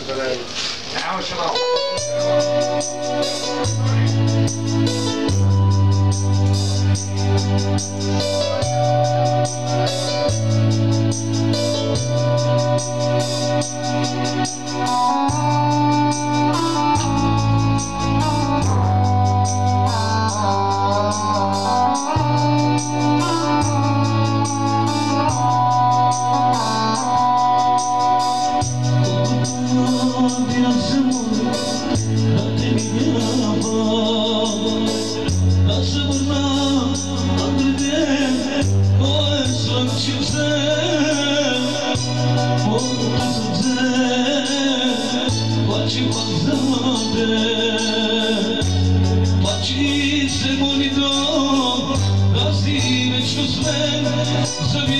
البلاوي نعم Os amigos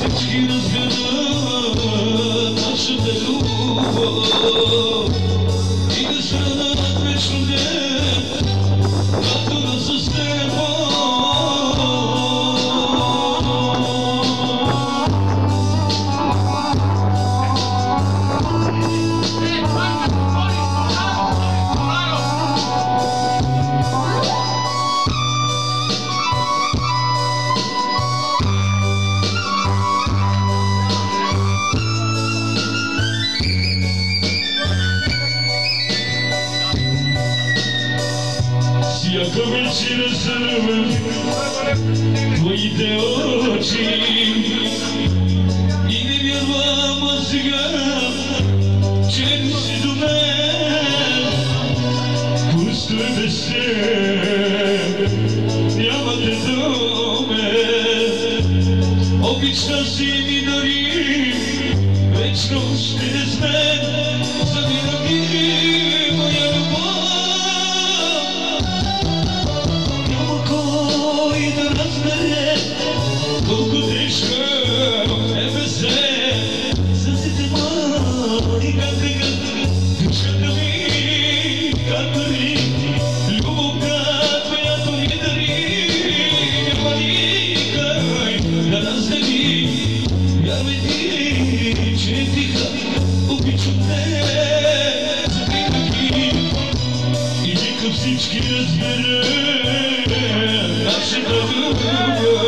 Sıçkın sıra taşı delu Всяка вечера зървам твоите очи и не вярвам аз сега, че не си до мен. Пусто е без теб, няма те до мен. Обична си ми дари, вечно ще не сме, Всички разбере, нашата любов.